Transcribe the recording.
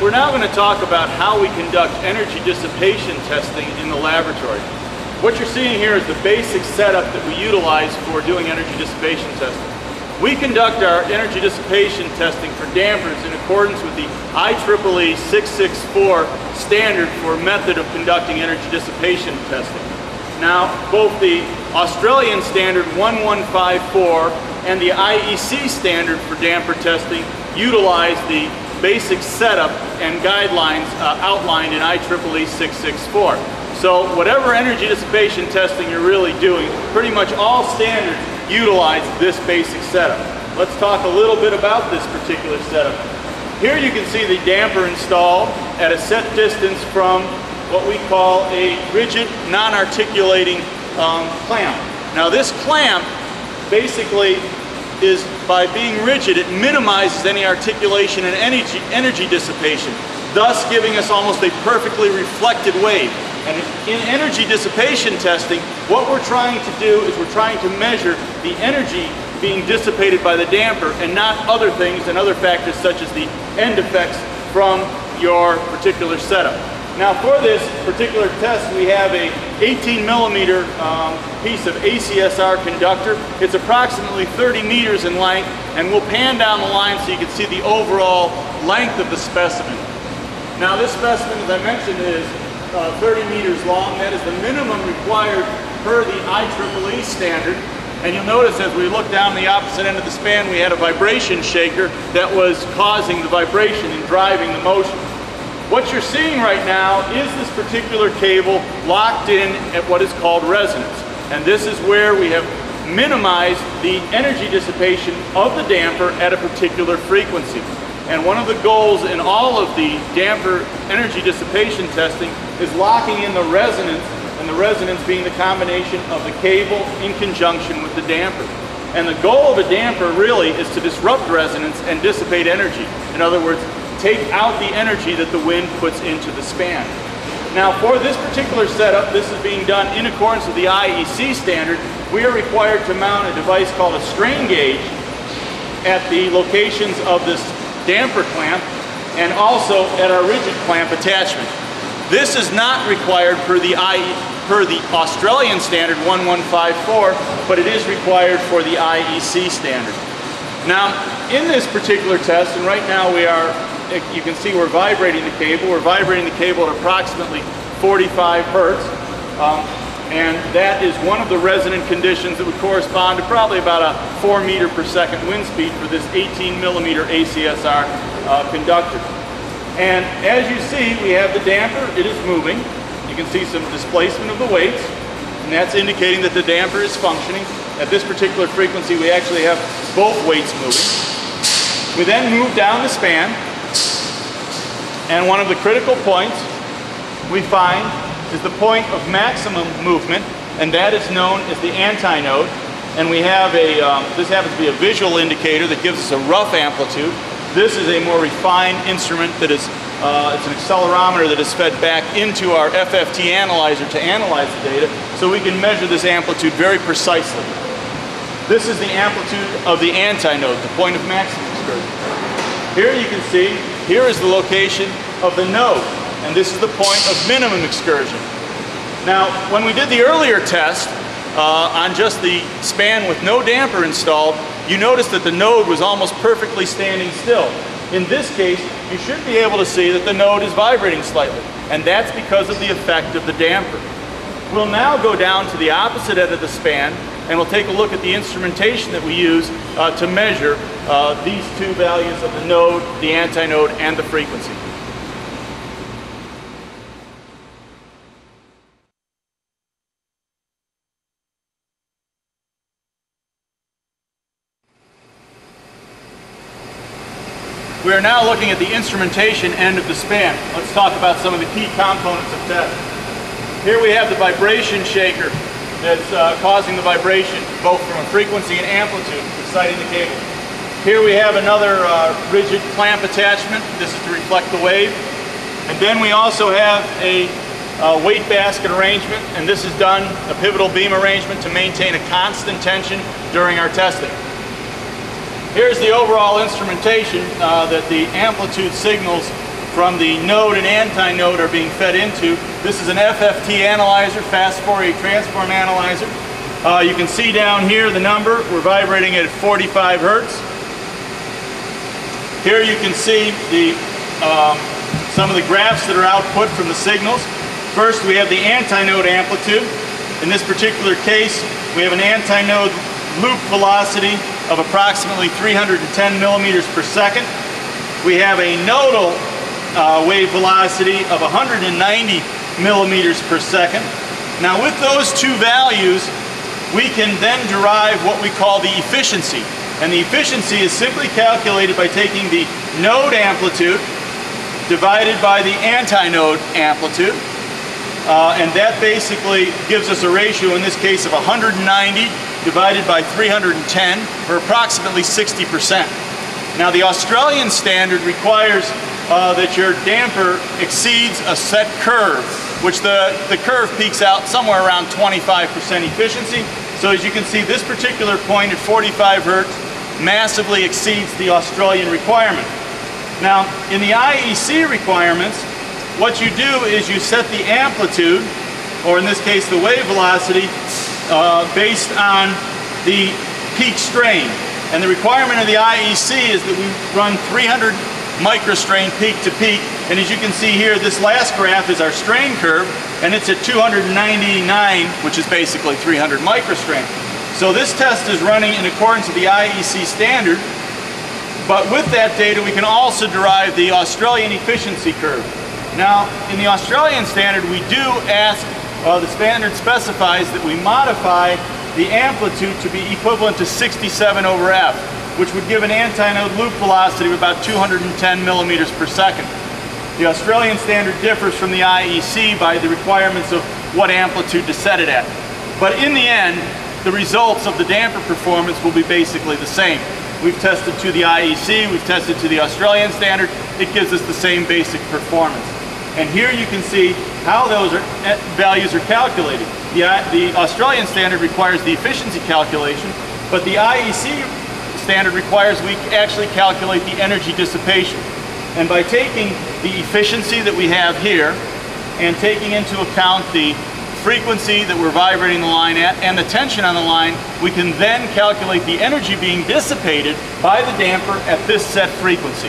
we're now going to talk about how we conduct energy dissipation testing in the laboratory. What you're seeing here is the basic setup that we utilize for doing energy dissipation testing. We conduct our energy dissipation testing for dampers in accordance with the IEEE 664 standard for method of conducting energy dissipation testing. Now, both the Australian standard 1154 and the IEC standard for damper testing utilize the basic setup and guidelines uh, outlined in IEEE 664. So whatever energy dissipation testing you're really doing, pretty much all standards utilize this basic setup. Let's talk a little bit about this particular setup. Here you can see the damper installed at a set distance from what we call a rigid non-articulating um, clamp. Now this clamp basically is by being rigid, it minimizes any articulation and energy, energy dissipation, thus giving us almost a perfectly reflected wave. And in energy dissipation testing, what we're trying to do is we're trying to measure the energy being dissipated by the damper and not other things and other factors such as the end effects from your particular setup. Now for this particular test, we have a 18 millimeter um, piece of ACSR conductor. It's approximately 30 meters in length, and we'll pan down the line so you can see the overall length of the specimen. Now this specimen, as I mentioned, is uh, 30 meters long. That is the minimum required per the IEEE standard. And you'll notice as we look down the opposite end of the span, we had a vibration shaker that was causing the vibration and driving the motion. What you're seeing right now is this particular cable locked in at what is called resonance. And this is where we have minimized the energy dissipation of the damper at a particular frequency. And one of the goals in all of the damper energy dissipation testing is locking in the resonance, and the resonance being the combination of the cable in conjunction with the damper. And the goal of a damper really is to disrupt resonance and dissipate energy. In other words, take out the energy that the wind puts into the span. Now for this particular setup, this is being done in accordance with the IEC standard. We are required to mount a device called a strain gauge at the locations of this damper clamp and also at our rigid clamp attachment. This is not required per the, IE, per the Australian standard 1154, but it is required for the IEC standard. Now, in this particular test, and right now we are, you can see we're vibrating the cable. We're vibrating the cable at approximately 45 hertz. Um, and that is one of the resonant conditions that would correspond to probably about a 4 meter per second wind speed for this 18 millimeter ACSR uh, conductor. And as you see, we have the damper, it is moving. You can see some displacement of the weights, and that's indicating that the damper is functioning. At this particular frequency, we actually have both weights moving. We then move down the span, and one of the critical points we find is the point of maximum movement, and that is known as the antinode. And we have a, um, this happens to be a visual indicator that gives us a rough amplitude. This is a more refined instrument that is, uh, it's an accelerometer that is fed back into our FFT analyzer to analyze the data, so we can measure this amplitude very precisely. This is the amplitude of the antinode, the point of maximum excursion. Here you can see, here is the location of the node and this is the point of minimum excursion. Now, when we did the earlier test uh, on just the span with no damper installed, you noticed that the node was almost perfectly standing still. In this case, you should be able to see that the node is vibrating slightly, and that's because of the effect of the damper. We'll now go down to the opposite end of the span, and we'll take a look at the instrumentation that we use uh, to measure uh, these two values of the node, the antinode, and the frequency. We are now looking at the instrumentation end of the span. Let's talk about some of the key components of test. Here we have the vibration shaker that's uh, causing the vibration, both from a frequency and amplitude, exciting the cable. Here we have another uh, rigid clamp attachment. This is to reflect the wave. And then we also have a uh, weight basket arrangement, and this is done, a pivotal beam arrangement to maintain a constant tension during our testing. Here's the overall instrumentation uh, that the amplitude signals from the node and anti-node are being fed into. This is an FFT analyzer, fast Fourier transform analyzer. Uh, you can see down here the number. We're vibrating at 45 hertz. Here you can see the um, some of the graphs that are output from the signals. First, we have the antinode amplitude. In this particular case, we have an antinode loop velocity of approximately 310 millimeters per second. We have a nodal uh, wave velocity of 190 millimeters per second. Now with those two values, we can then derive what we call the efficiency. And the efficiency is simply calculated by taking the node amplitude divided by the antinode amplitude. Uh, and that basically gives us a ratio, in this case, of 190 divided by 310, or approximately 60%. Now the Australian standard requires uh, that your damper exceeds a set curve, which the, the curve peaks out somewhere around 25% efficiency. So as you can see, this particular point at 45 hertz massively exceeds the Australian requirement. Now, in the IEC requirements, what you do is you set the amplitude, or in this case the wave velocity, uh, based on the peak strain. And the requirement of the IEC is that we run 300 microstrain peak to peak. And as you can see here, this last graph is our strain curve, and it's at 299, which is basically 300 microstrain. So this test is running in accordance with the IEC standard, but with that data, we can also derive the Australian efficiency curve. Now, in the Australian standard, we do ask, uh, the standard specifies that we modify the amplitude to be equivalent to 67 over F, which would give an antinode loop velocity of about 210 millimeters per second. The Australian standard differs from the IEC by the requirements of what amplitude to set it at. But in the end, the results of the damper performance will be basically the same. We've tested to the IEC, we've tested to the Australian standard, it gives us the same basic performance. And here you can see how those are, eh, values are calculated. The, the Australian standard requires the efficiency calculation, but the IEC standard requires we actually calculate the energy dissipation. And by taking the efficiency that we have here and taking into account the frequency that we're vibrating the line at and the tension on the line, we can then calculate the energy being dissipated by the damper at this set frequency.